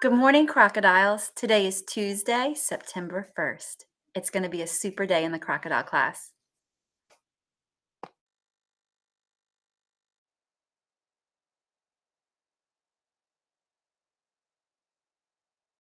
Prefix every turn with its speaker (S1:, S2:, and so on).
S1: Good morning, crocodiles. Today is Tuesday, September 1st. It's going to be a super day in the crocodile class.